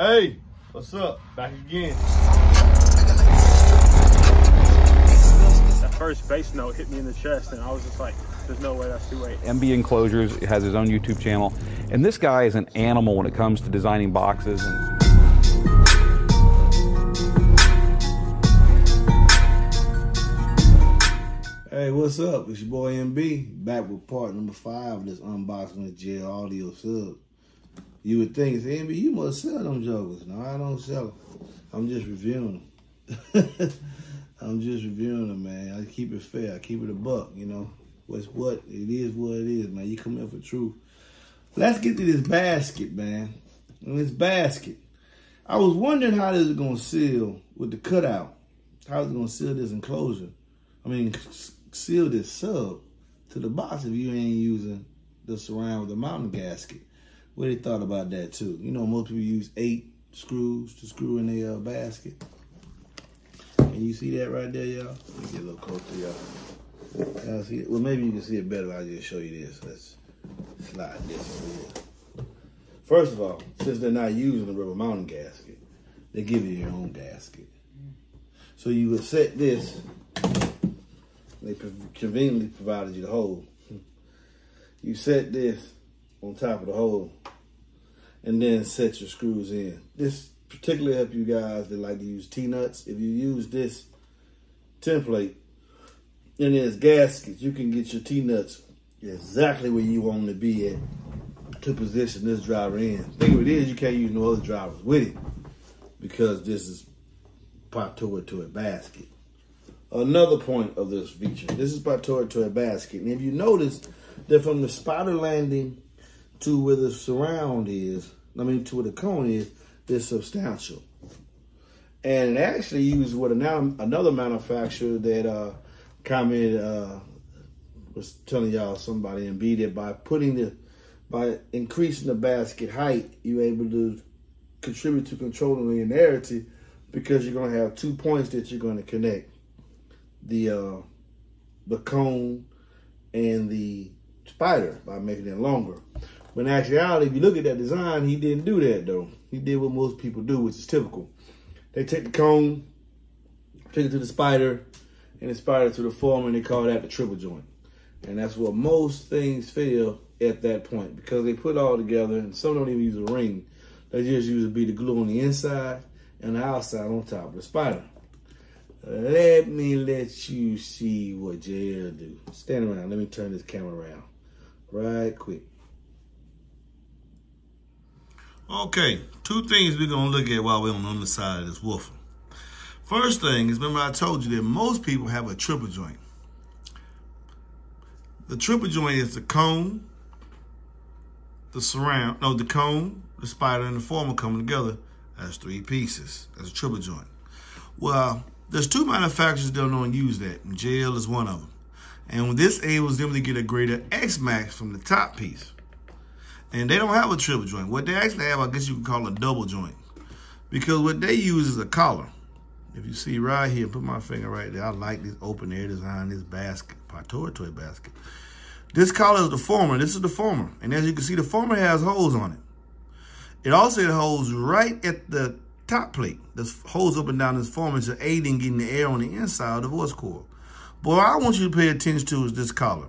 Hey, what's up? Back again. That first bass note hit me in the chest, and I was just like, there's no way that's too late. MB Enclosures has his own YouTube channel, and this guy is an animal when it comes to designing boxes. And Hey, what's up? It's your boy MB back with part number five of this unboxing of JL Audio Sub. You would think, MB, you must sell them jokers. No, I don't sell them. I'm just reviewing them. I'm just reviewing them, man. I keep it fair. I keep it a buck, you know. What's what? It is what it is, man. You come here for truth. Let's get to this basket, man. And this basket. I was wondering how this is going to seal with the cutout. How is it going to seal this enclosure? I mean, seal this sub to the box if you ain't using the surround with the mounting gasket. What they thought about that too? You know, most people use eight screws to screw in their uh, basket. Can you see that right there, y'all? Let me get a little closer, y'all. Y'all see it? Well, maybe you can see it better. I'll just show you this. Let's slide this over here. First of all, since they're not using the rubber mounting gasket, they give you your own gasket. So you would set this they conveniently provided you the hole. You set this on top of the hole and then set your screws in. This particularly help you guys that like to use T-nuts. If you use this template and there's gaskets, you can get your T-nuts exactly where you want to be at to position this driver in. Think of it is you can't use no other drivers with it because this is part to to a basket another point of this feature. This is by Toy Toy Basket. And if you notice that from the spider landing to where the surround is, I mean to where the cone is, they're substantial. And it actually uses what another manufacturer that uh, commented uh, was telling y'all somebody in B that by putting the by increasing the basket height, you're able to contribute to controlling linearity because you're going to have two points that you're going to connect the uh, the cone and the spider by making it longer. But in actuality, if you look at that design, he didn't do that though. He did what most people do, which is typical. They take the cone, take it to the spider, and the spider to the form, and they call that the triple joint. And that's what most things fail at that point because they put all together, and some don't even use a ring. They just use a bead of glue on the inside and the outside on top of the spider. Let me let you see what JL do. Stand around. Let me turn this camera around right quick. Okay, two things we're going to look at while we're on the other side of this woofer. First thing is, remember I told you that most people have a triple joint. The triple joint is the cone, the surround, no, the cone, the spider, and the former coming together as three pieces. That's a triple joint. Well, there's two manufacturers that don't use that, JL is one of them. And this enables them to get a greater X-Max from the top piece. And they don't have a triple joint. What they actually have, I guess you could call a double joint. Because what they use is a collar. If you see right here, put my finger right there. I like this open air design, this basket, toy toy basket. This collar is the former. This is the former. And as you can see, the former has holes on it. It also has holes right at the top plate that holds up and down this form is aiding getting the air on the inside of the voice coil. But what I want you to pay attention to is this collar.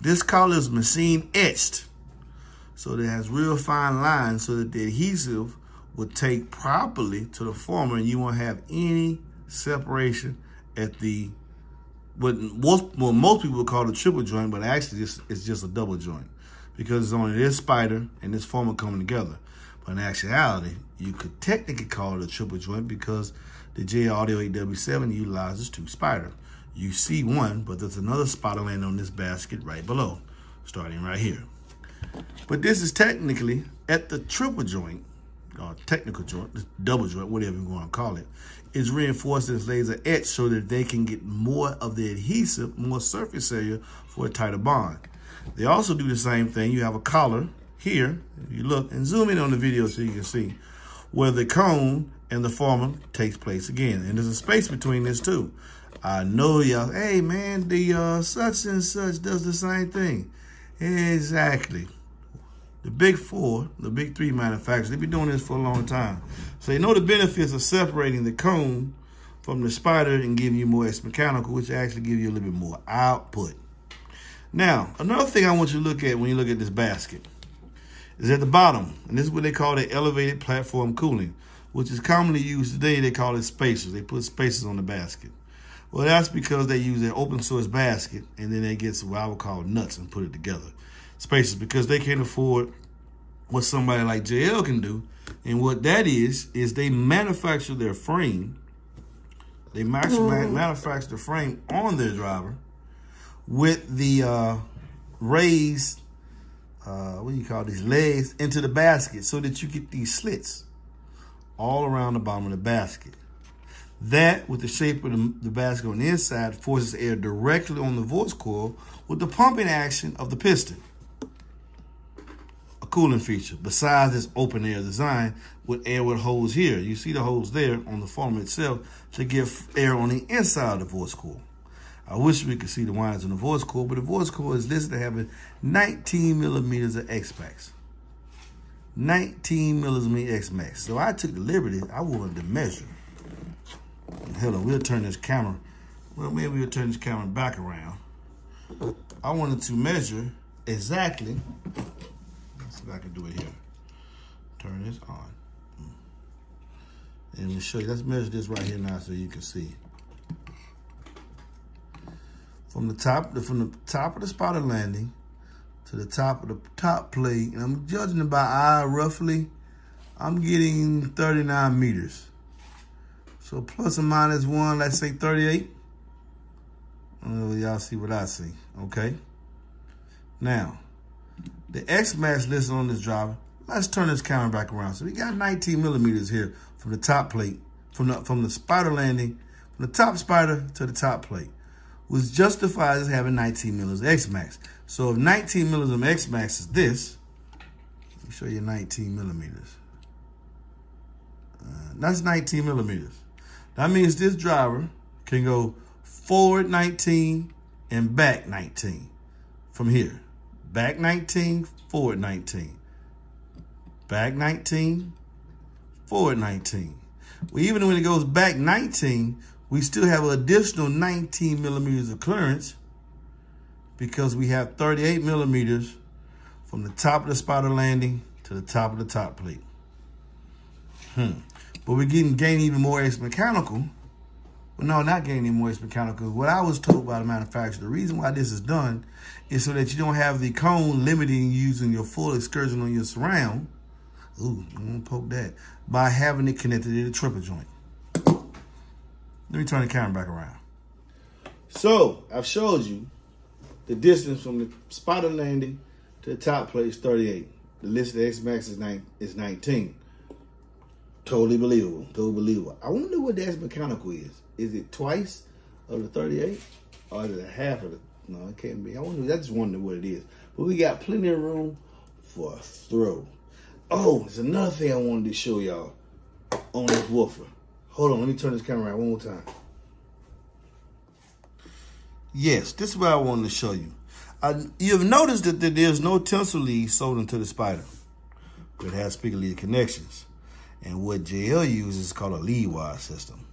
This collar is machine etched. So it has real fine lines so that the adhesive will take properly to the former and you won't have any separation at the what most, well, most people would call a triple joint, but actually just, it's just a double joint because it's only this spider and this former coming together. But in actuality, you could technically call it a triple joint because the J Audio 8W7 utilizes two spider. You see one, but there's another spider laying on this basket right below, starting right here. But this is technically at the triple joint, or technical joint, double joint, whatever you want to call it, is reinforced as laser etch so that they can get more of the adhesive, more surface area for a tighter bond. They also do the same thing. You have a collar here, if you look and zoom in on the video so you can see where the cone and the former takes place again. And there's a space between this too. I know y'all, hey man, the uh, such and such does the same thing. Exactly. The big four, the big three manufacturers, they've been doing this for a long time. So they know the benefits of separating the cone from the spider and giving you more X mechanical, which actually give you a little bit more output. Now, another thing I want you to look at when you look at this basket is at the bottom, and this is what they call the elevated platform cooling, which is commonly used today. They call it spacers. They put spacers on the basket. Well, that's because they use an open source basket, and then they get what I would call nuts and put it together. Spacers, because they can't afford what somebody like JL can do. And what that is, is they manufacture their frame. They manufacture the frame on their driver with the uh, raised, uh, what do you call these, legs into the basket so that you get these slits all around the bottom of the basket. That, with the shape of the, the, basket on the inside, forces air directly on the voice coil with the pumping action of the piston. Cooling feature, besides this open air design with air with holes here. You see the holes there on the foam itself to give air on the inside of the voice coil. I wish we could see the wires on the voice coil, but the voice coil is listed to having 19 millimeters of X-Max. 19 millimeter X-Max. So I took the liberty, I wanted to measure. Hold on, we'll turn this camera, well, maybe we'll turn this camera back around. I wanted to measure exactly, see if I can do it here. Turn this on. And let me show you, let's measure this right here now so you can see from the top from the top of the spider landing to the top of the top plate, and I'm judging it by eye roughly, I'm getting 39 meters. So plus or minus one, let's say 38. y'all see what I see, okay? Now, the X-Max listed on this driver, let's turn this camera back around. So we got 19 millimeters here from the top plate, from the, from the spider landing, from the top spider to the top plate which justifies as having 19 millimeters X-Max. So if 19 millimeters X-Max is this, let me show you 19 millimeters. Uh, that's 19 millimeters. That means this driver can go forward 19 and back 19 from here. Back 19, forward 19. Back 19, forward 19. Well, even when it goes back 19, we still have an additional 19 millimeters of clearance because we have 38 millimeters from the top of the spider landing to the top of the top plate. Hmm. But we're getting gaining even more X mechanical. Well, no, not getting any more X mechanical. What I was told by the manufacturer, the reason why this is done is so that you don't have the cone limiting using your full excursion on your surround. Ooh, I'm gonna poke that. By having it connected to the triple joint. Let me turn the camera back around. So, I've showed you the distance from the spider landing to the top plate is 38. The list of X-Max is, nine, is 19. Totally believable. Totally believable. I wonder what X mechanical is. Is it twice of the 38? Or is it half of the... No, it can't be. I wonder. I just wonder what it is. But we got plenty of room for a throw. Oh, there's another thing I wanted to show y'all on this woofer. Hold on, let me turn this camera around one more time. Yes, this is what I wanted to show you. I, you've noticed that, there's no tinsel lead sold into the Spider. But it has speaker lead connections. And what JL uses is called a lead wire system.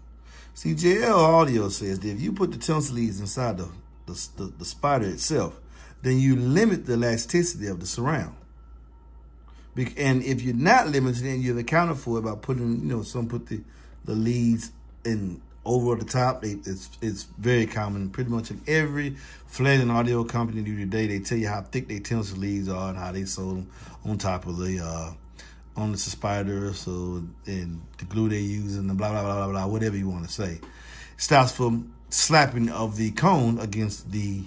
See, JL Audio says that if you put the tinsel leads inside the, the, the, the Spider itself, then you limit the elasticity of the surround. And if you're not limited, then you've accounted for it by putting, you know, some put the the leads in over the top. It's it's very common. Pretty much in every fledgling audio company today, they tell you how thick their tinsel leads are and how they sold them on top of the uh, on the spider, so and the glue they use and the blah blah blah blah blah whatever you want to say. It stops from slapping of the cone against the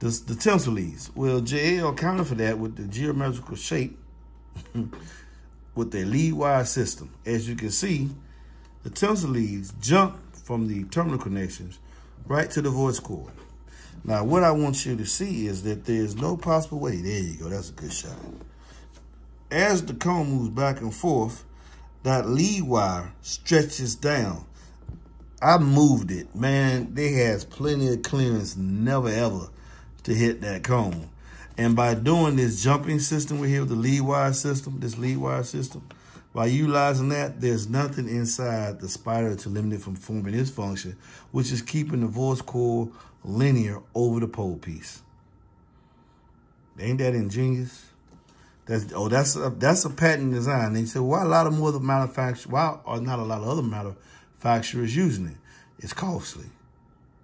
the, the leads. Well, JL accounted for that with the geometrical shape with their lead wire system. As you can see, the tinsel leads jump from the terminal connections right to the voice coil. Now, what I want you to see is that there's no possible way. There you go. That's a good shot. As the cone moves back and forth, that lead wire stretches down. I moved it. Man, they has plenty of clearance, never ever to hit that cone. And by doing this jumping system we here with the lead wire system, this lead wire system, by utilizing that, there's nothing inside the spider to limit it from performing its function, which is keeping the voice coil linear over the pole piece. Ain't that ingenious? That's oh, that's a, that's a patent design. They said, why a lot of more manufacturers, why are not a lot of other manufacturers using it? It's costly.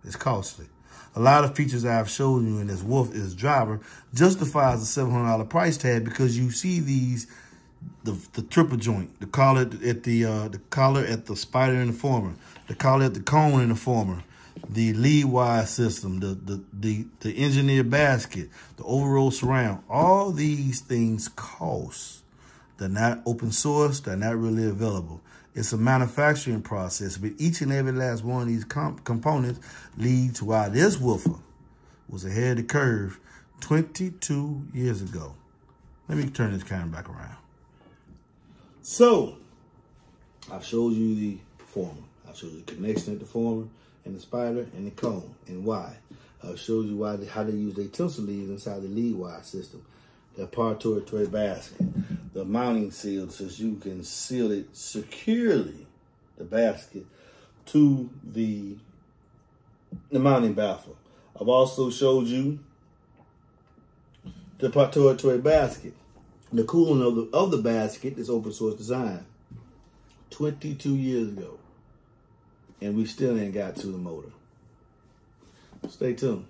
It's costly. A lot of features I've shown you in this Wolf is driver justifies the $700 price tag because you see these, the, the triple joint, the collar at the uh, the collar at the spider in the former, the collar at the cone in the former, the lead wire system, the, the, the, the engineer basket, the overall surround. All these things cost. They're not open source. They're not really available. It's a manufacturing process, but each and every last one of these comp components leads to why this woofer was ahead of the curve 22 years ago. Let me turn this camera back around. So, I've showed you the former. I've showed you the connection at the former and the spider and the cone and why. Uh, I've showed you why they, how they use their tinsel leads inside the lead wire system the partory basket, the mounting seal, so you can seal it securely, the basket, to the, the mounting baffle. I've also showed you the partory basket, the cooling of the, of the basket is open source design. 22 years ago. And we still ain't got to the motor. Stay tuned.